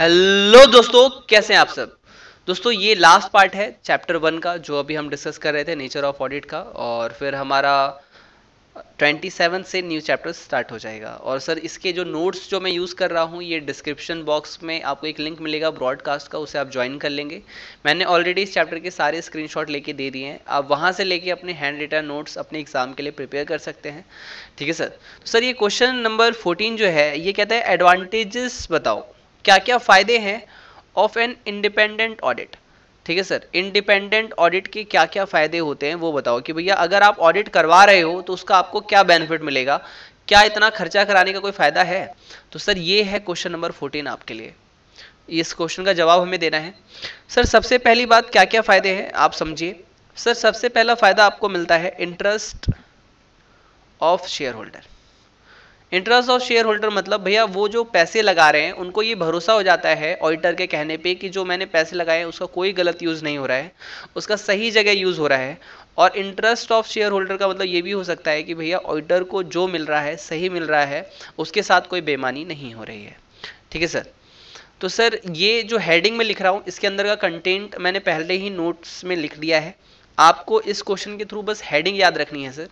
Hello दोस्तों, कैसे हैं आप सब? दोस्तों, ये लास्ट पार्ट है चैप्टर वन का, जो अभी हम डिस्कस कर रहे थे नेचर ऑफ़ ऑडिट का, और फिर हमारा 27 से न्यू चैप्टर स्टार्ट हो जाएगा। और सर इसके जो नोट्स जो मैं यूज़ कर रहा हूँ, ये डिस्क्रिप्शन बॉक्स में आपको एक लिंक मिलेगा ब्रॉडकास्ट का, उसे आप ज्वाइन कर लेंगे। मैंने ऑलरेडी इस चैप्टर के सारे स्क्रीनशॉट लेके दे दिए हैं। आप वहाँ से लेके अपने हैंड रिटर्न नोट्स अपने एग्ज़ाम के लिए प्रिपेयर कर सकते हैं। ठीक है सर तो सर ये क्वेश्चन नंबर फोर्टीन जो है, ये कहता है एडवांटेजेस बताओ। क्या क्या फ़ायदे हैं ऑफ़ एन इंडिपेंडेंट ऑडिट ठीक है सर इंडिपेंडेंट ऑडिट के क्या क्या फ़ायदे होते हैं वो बताओ कि भैया, अगर आप ऑडिट करवा रहे हो तो उसका आपको क्या बेनिफिट मिलेगा? क्या इतना खर्चा कराने का कोई फ़ायदा है? तो सर ये है क्वेश्चन नंबर फोर्टीन आपके लिए। इस क्वेश्चन का जवाब हमें देना है। सर सबसे पहली बात क्या क्या फ़ायदे हैं? आप समझिए। सर सबसे पहला फ़ायदा आपको मिलता है interest of shareholder interest of shareholder मतलब भैया वो जो पैसे लगा रहे हैं, उनको ये भरोसा हो जाता है ऑडिटर के कहने पे कि जो मैंने पैसे लगाए हैं, उसका कोई गलत यूज़ नहीं हो रहा है, उसका सही जगह यूज़ हो रहा है। और इंटरेस्ट ऑफ़ शेयर होल्डर का मतलब ये भी हो सकता है कि भैया ऑडिटर को जो मिल रहा है, सही मिल रहा है, उसके साथ कोई बेमानी नहीं हो रही है। ठीक है, सर? तो सर, ये जो हेडिंग में लिख रहा हूँ, इसके अंदर का कंटेंट मैंने पहले ही नोट्स में लिख दिया है। आपको इस क्वेश्चन के थ्रू बस हेडिंग याद रखनी है, सर।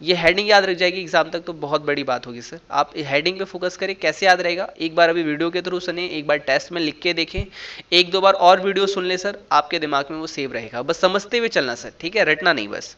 ये हेडिंग याद रख जाएगी एग्ज़ाम तक तो बहुत बड़ी बात होगी सर आप हेडिंग पे फोकस करें, कैसे याद रहेगा? एक बार अभी वीडियो के थ्रू सुने एक बार टेस्ट में लिख के देखें. एक दो बार और वीडियो सुन ले सर आपके दिमाग में वो सेव रहेगा. बस समझते हुए चलना सर ठीक है? रटना नहीं बस.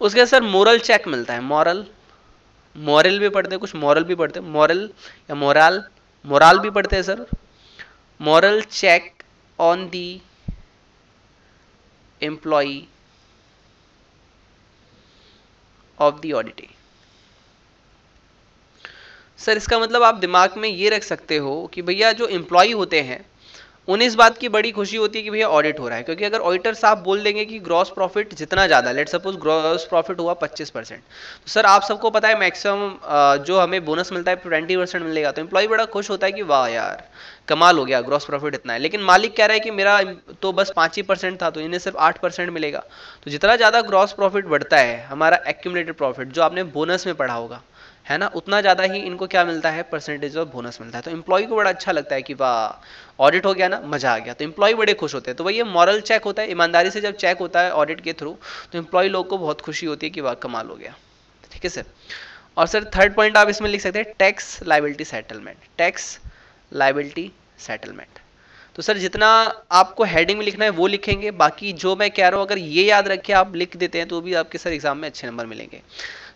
उसके सर मोरल चेक मिलता है. मॉरल मॉरल भी पढ़ते हैं, कुछ मॉरल भी पढ़ते हैं. मॉरल या मोराल मोराल भी पढ़ते हैं sir moral check on the employee of the auditee sir इसका मतलब आप दिमाग में ये रख सकते हो कि भैया जो एम्प्लॉय होते हैं उन्हें इस बात की बड़ी खुशी होती है कि भैया ऑडिट हो रहा है, क्योंकि अगर ऑडिटर साहब बोल देंगे कि ग्रॉस प्रॉफिट जितना ज़्यादा लेट सपोज़ ग्रॉस प्रॉफिट हुआ 25 परसेंट तो सर आप सबको पता है मैक्सिमम जो हमें बोनस मिलता है ट्वेंटी परसेंट मिलेगा तो एम्प्लॉय बड़ा खुश होता है कि वाह यार, कमाल हो गया ग्रॉस प्रॉफिट इतना है। लेकिन मालिक कह रहा है कि मेरा तो बस पाँच ही परसेंट था तो इन्हें सिर्फ़ आठ परसेंट मिलेगा। तो जितना ज़्यादा ग्रॉस प्रॉफिट बढ़ता है, हमारा एक्यूमलेटेड प्रॉफिट जो आपने बोनस में पढ़ा होगा है ना? उतना ज़्यादा ही इनको क्या मिलता है? परसेंटेज ऑफ़ बोनस मिलता है। तो इम्प्लॉय को बड़ा अच्छा लगता है कि वाह ऑडिट हो गया ना, मज़ा आ गया। तो इम्प्लॉय बड़े खुश होते हैं। तो वही मॉरल चेक होता है। ईमानदारी से जब चेक होता है ऑडिट के थ्रू तो इम्प्लॉय लोग को बहुत खुशी होती है कि वाह, कमाल हो गया। ठीक है सर और सर थर्ड पॉइंट आप इसमें लिख सकते हैं tax liability settlement tax liability settlement तो सर, जितना आपको हेडिंग में लिखना है, वो लिखेंगे। बाकी जो मैं कह रहा हूँ, अगर ये याद रख, आप लिख देते हैं तो भी आपके सर एग्ज़ाम में अच्छे नंबर मिलेंगे।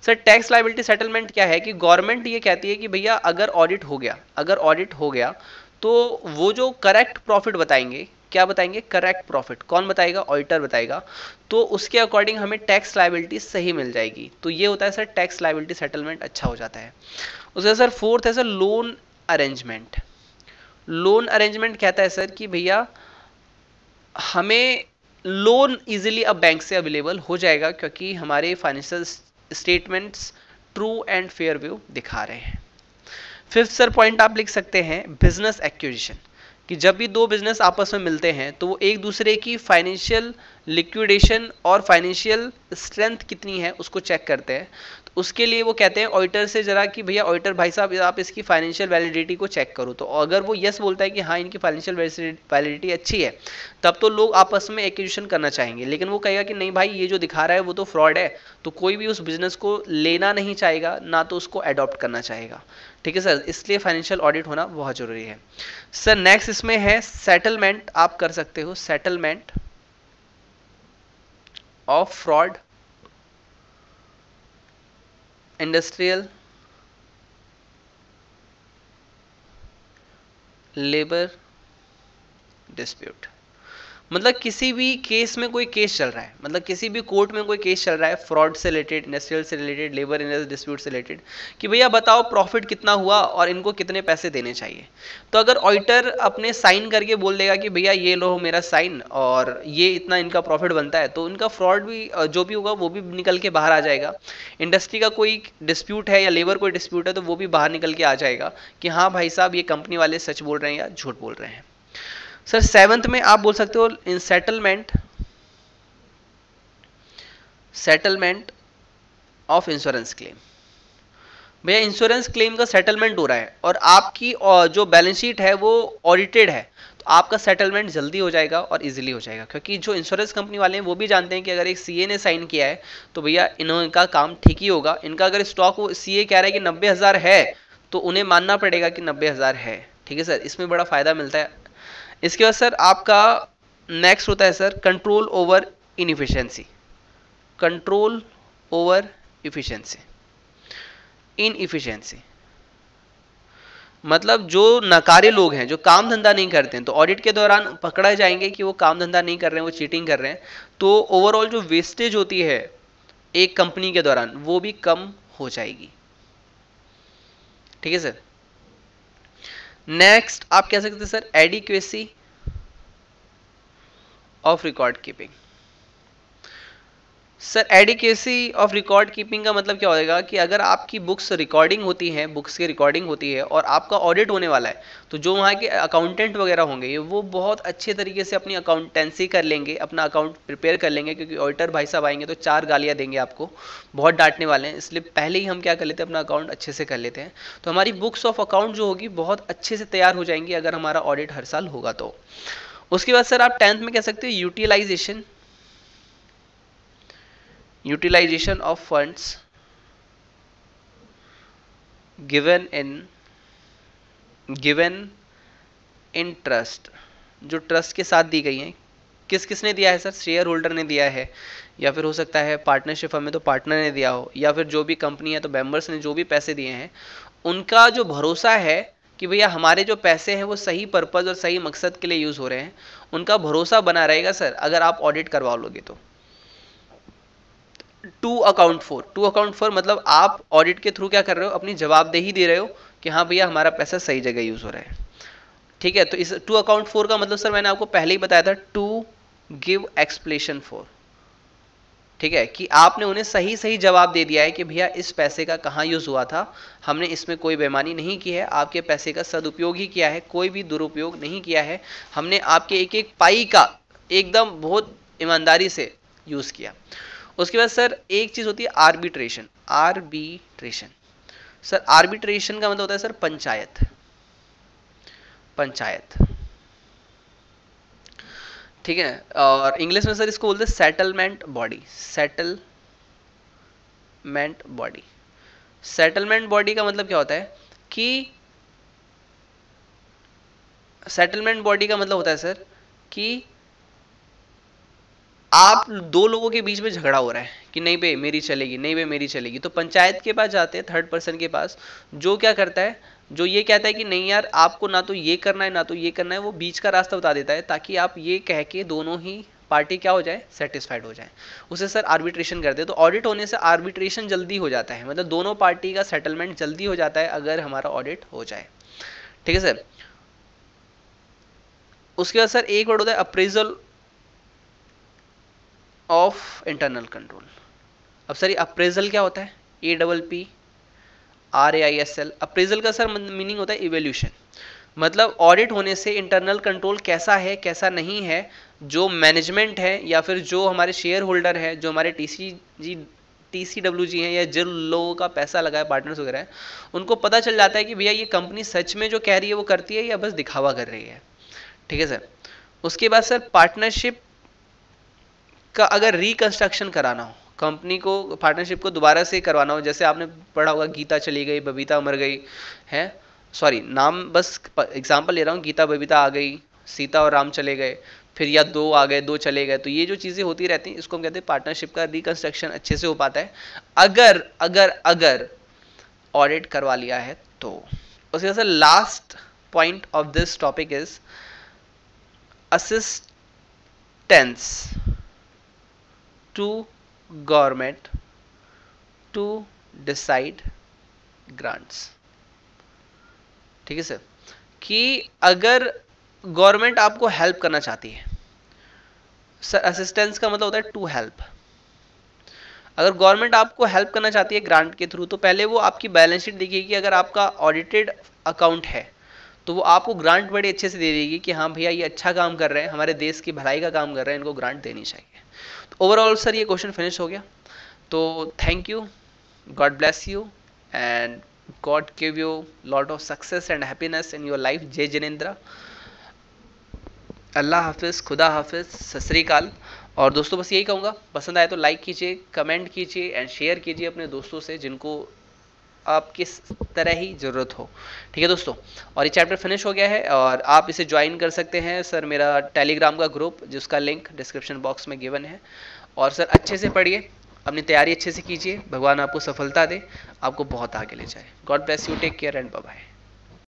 सर टैक्स लाइबिलिटी सेटलमेंट क्या है कि गवर्नमेंट ये कहती है कि भैया, अगर ऑडिट हो गया, अगर ऑडिट हो गया तो वो जो करेक्ट प्रॉफिट बताएँगे, क्या बताएँगे? करेक्ट प्रॉफिट कौन बताएगा? ऑडिटर बताएगा। तो उसके अकॉर्डिंग हमें टैक्स लाइबिलिटी सही मिल जाएगी। तो ये होता है, सर टैक्स लाइबिलिटी सेटलमेंट अच्छा हो जाता है। उसके सर फोर्थ है, sir loan arrangement loan arrangement कहता है सर कि भैया, हमें लोन इजीली अब बैंक से अवेलेबल हो जाएगा क्योंकि हमारे financial statements true and fair view दिखा रहे हैं। फिफ्थ सर पॉइंट आप लिख सकते हैं बिज़नेस एक्विजिशन कि जब भी दो बिज़नेस आपस में मिलते हैं तो वो एक दूसरे की फाइनेंशियल लिक्विडेशन और फाइनेंशियल स्ट्रेंथ कितनी है उसको चेक करते हैं। तो उसके लिए वो कहते हैं ऑडिटर से जरा कि भैया ऑडिटर भाई साहब, आप इसकी फाइनेंशियल वैलिडिटी को चेक करो। तो अगर वो यस बोलता है कि हाँ इनकी फाइनेंशियल वैलिडिटी अच्छी है, तब तो लोग आपस में एक्विजिशन करना चाहेंगे। लेकिन वो कहेगा कि नहीं भाई, ये जो दिखा रहा है वो तो फ्रॉड है तो कोई भी उस बिज़नेस को लेना नहीं चाहेगा, ना तो उसको अडॉप्ट करना चाहेगा। ठीक है सर? इसलिए फाइनेंशियल ऑडिट होना बहुत ज़रूरी है। सर नेक्स्ट इसमें है सेटलमेंट आप कर सकते हो। Settlement of fraud industrial labour dispute मतलब किसी भी केस में कोई केस चल रहा है। मतलब किसी भी कोर्ट में कोई केस चल रहा है फ्रॉड से रिलेटेड इंडस्ट्रियल से रिलेटेड लेबर इंडस्ट्रियल डिस्प्यूट से रिलेटेड कि भैया बताओ प्रॉफिट कितना हुआ और इनको कितने पैसे देने चाहिए। तो अगर ऑडिटर अपने साइन करके बोल देगा कि भैया ये लो मेरा साइन और ये इतना इनका प्रॉफिट बनता है तो इनका फ्रॉड भी जो भी होगा वो भी निकल के बाहर आ जाएगा। इंडस्ट्री का कोई डिस्प्यूट है या लेबर कोई डिस्प्यूट है तो वो भी बाहर निकल के आ जाएगा कि हाँ भाई साहब ये कंपनी वाले सच बोल रहे हैं या झूठ बोल रहे हैं। सर सेवंथ में आप बोल सकते हो इन settlement settlement of insurance claim भैया इंश्योरेंस क्लेम का सेटलमेंट हो रहा है और आपकी जो बैलेंस शीट है वो ऑडिटेड है। तो आपका सेटलमेंट जल्दी हो जाएगा और इजीली हो जाएगा। क्योंकि जो इंश्योरेंस कंपनी वाले हैं, वो भी जानते हैं कि अगर एक सीए ने साइन किया है तो भैया इनका काम ठीक ही होगा। इनका अगर स्टॉक सीए कह रहा है कि नब्बे हज़ार है तो उन्हें मानना पड़ेगा कि नब्बे हज़ार है। ठीक है सर इसमें बड़ा फ़ायदा मिलता है। इसके बाद सर आपका नेक्स्ट होता है sir control over inefficiency control over efficiency inefficiency मतलब जो नकारे लोग हैं, जो काम धंधा नहीं करते हैं तो ऑडिट के दौरान पकड़ा जाएँगे कि वो काम धंधा नहीं कर रहे हैं, वो चीटिंग कर रहे हैं तो ओवरऑल जो वेस्टेज होती है एक कंपनी के दौरान, वो भी कम हो जाएगी। ठीक है सर? नेक्स्ट आप कह सकते हैं sir adequacy of record keeping sir adequacy of record keeping का मतलब क्या होगा कि अगर आपकी बुक्स रिकॉर्डिंग होती हैं बुक्स की रिकॉर्डिंग होती है और आपका ऑडिट होने वाला है तो जो वहाँ के अकाउंटेंट वगैरह होंगे, वो बहुत अच्छे तरीके से अपनी अकाउंटेंसी कर लेंगे, अपना अकाउंट प्रिपेयर कर लेंगे, क्योंकि ऑडिटर भाई साहब आएँगे तो चार गालियाँ देंगे आपको, बहुत डांटने वाले हैं, इसलिए पहले ही हम क्या कर लेते हैं, अपना अकाउंट अच्छे से कर लेते हैं। तो हमारी बुक्स ऑफ़ अकाउंट जो होगी, बहुत अच्छे से तैयार हो जाएँगी अगर हमारा ऑडिट हर साल होगा तो। उसके बाद सर आप टेंथ में कह सकते हो utilization utilization of funds given in given in trust, जो ट्रस्ट के साथ दी गई हैं। किस, किसने दिया है सर? शेयर होल्डर ने दिया है। या फिर हो सकता है पार्टनरशिप हमें तो पार्टनर ने दिया हो, या फिर जो भी कंपनी है तो मेंबर्स ने जो भी पैसे दिए हैं, उनका जो भरोसा है कि भैया हमारे जो पैसे हैं, वो सही पर्पज़ और सही मकसद के लिए यूज़ हो रहे हैं, उनका भरोसा बना रहेगा सर, अगर आप ऑडिट करवा लोगे तो। To account for, to account for मतलब आप ऑडिट के थ्रू क्या कर रहे हो? अपनी जवाबदेही दे रहे हो कि हाँ भैया हमारा पैसा सही जगह यूज़ हो रहा है। ठीक है तो इस टू अकाउंट फोर का मतलब सर मैंने आपको पहले ही बताया था, टू गिव एक्सप्लेशन फोर ठीक है, कि आपने उन्हें सही सही जवाब दे दिया है कि भैया इस पैसे का कहाँ यूज़ हुआ था, हमने इसमें कोई बेमानी नहीं की है, आपके पैसे का सदुपयोग ही किया है, कोई भी दुरुपयोग नहीं किया है, हमने आपके एक एक पाई का एकदम बहुत ईमानदारी से यूज़ किया। उसके बाद सर, एक चीज़ होती है आर्बिट्रेशन आर्बिट्रेशन सर आर्बिट्रेशन का मतलब होता है सर, पंचायत। पंचायत। ठीक है? और इंग्लिश में सर इसको बोलते हैं settlement body settlement body settlement body का मतलब क्या होता है? कि सेटलमेंट बॉडी का मतलब होता है सर, कि आप दो लोगों के बीच में झगड़ा हो रहा है कि नहीं भाई, मेरी चलेगी, नहीं भाई, मेरी चलेगी। तो पंचायत के पास जाते हैं थर्ड पर्सन के पास, जो क्या करता है, जो ये कहता है कि नहीं यार, आपको ना तो ये करना है, ना तो ये करना है, वो बीच का रास्ता बता देता है ताकि आप ये कह के दोनों ही पार्टी क्या हो जाए सेटिस्फाइड हो जाए। उसे सर आर्बिट्रेशन करते हैं तो ऑडिट होने से आर्बिट्रेशन जल्दी हो जाता है। मतलब दोनों पार्टी का सेटलमेंट जल्दी हो जाता है अगर हमारा ऑडिट हो जाए। ठीक है सर? उसके बाद सर एक वर्ड होता है अप्रेजल ऑफ़ इंटरनल कंट्रोल अब सर ये अप्रेजल क्या होता है? A double P R A I S L appraisal का सर मीनिंग होता है इवेल्यूशन मतलब ऑडिट होने से इंटरनल कंट्रोल कैसा है, कैसा नहीं है, जो मैनेजमेंट है या फिर जो हमारे शेयर होल्डर है, जो हमारे T C G T C W G हैं या जिन लोगों का पैसा लगा है पार्टनर्स वगैरह उनको पता चल जाता है कि भैया ये कंपनी सच में जो कह रही है वो करती है या बस दिखावा कर रही है। ठीक है सर उसके बाद सर पार्टनरशिप का अगर रिकंस्ट्रक्शन कराना हो कंपनी को पार्टनरशिप को दोबारा से करवाना हो, जैसे आपने पढ़ा होगा, गीता चली गई, बबीता मर गई, है? सॉरी नाम बस एग्ज़ाम्पल ले रहा हूँ, गीता, बबीता आ गई, सीता और राम चले गए, फिर या दो आ गए, दो चले गए तो ये जो चीज़ें होती रहती हैं, इसको हम कहते हैं पार्टनरशिप का रिकंस्ट्रक्शन अच्छे से हो पाता है। अगर अगर अगर ऑडिट करवा लिया है तो। उसके बाद last point of this topic is assistance to government to decide grants ठीक है सर? कि अगर गवर्नमेंट आपको हेल्प करना चाहती है, सर असिस्टेंस का मतलब होता है टू हेल्प अगर गवर्नमेंट आपको हेल्प करना चाहती है ग्रांट के थ्रू तो पहले वो आपकी बैलेंस शीट देखेगी अगर आपका ऑडिटेड अकाउंट है तो वो आपको ग्रांट बड़े अच्छे से दे देगी कि हाँ भैया, ये अच्छा काम कर रहे हैं, हमारे देश की भलाई का काम कर रहे हैं, इनको ग्रांट देनी चाहिए। तो ओवरऑल सर ये क्वेश्चन फिनिश हो गया। तो thank you God bless you and God give you lot of success and happiness in your life जय जिनेन्द्रा अल्लाह हाफिज़ खुदा हाफिज़ सतरीकाल और दोस्तों, बस यही कहूँगा, पसंद आए तो लाइक कीजिए कमेंट कीजिए एंड शेयर कीजिए अपने दोस्तों से जिनको आप किस तरह ही ज़रूरत हो। ठीक है दोस्तों, और ये चैप्टर फिनिश हो गया है और आप इसे ज्वाइन कर सकते हैं सर, मेरा टेलीग्राम का ग्रुप जिसका लिंक डिस्क्रिप्शन बॉक्स में गिवन है। और सर, अच्छे से पढ़िए, अपनी तैयारी अच्छे से कीजिए, भगवान आपको सफलता दे, आपको बहुत आगे ले जाए। God bless you take care and bye